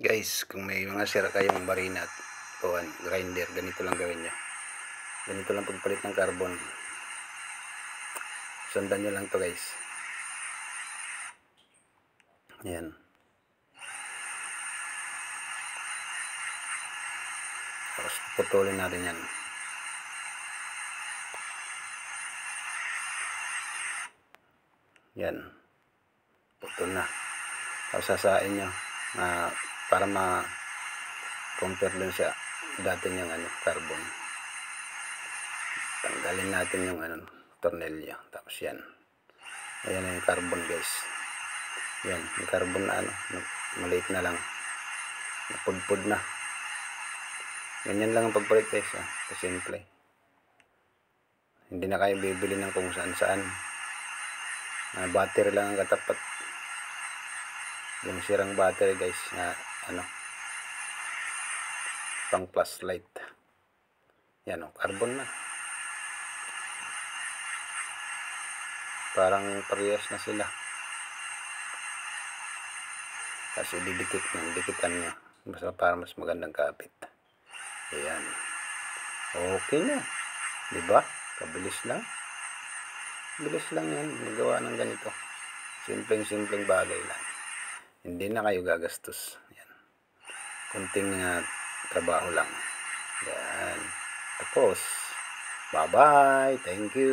Guys, kung may mga sira kayong barina at grinder, ganito lang gawin nyo. Ganito lang pagpalit ng carbon. Sundan nyo lang to guys. Yan. Tapos putulin natin yan. Yan. Putol na. Tapos sasain nyo na para ma compare dun sa dati niyang ano, carbon. Tanggalin natin yung ano, tornilyo. Tapos yan. Ayan yung carbon guys. Yan, yung carbon na ano, maliit na lang. Napudpud na. Ganyan lang ang pagpalit guys. Ah. Simple. Hindi na kayo bibili ng kung saan saan. Ah, battery lang ang katapat. Yung sirang battery guys na ano pang plus light. Yan o, carbon na. Parang parehas na sila. Kasi didikit nyo, dikitan nyo. Basta para mas magandang kapit. Ayan. Okay na. Diba? Kabilis lang. Bilis lang yan. Magawa ng ganito. Simpleng-simpleng bagay lang. Hindi na kayo gagastos. Kunting ah, trabaho lang. Yan. Tapos, bye-bye. Thank you.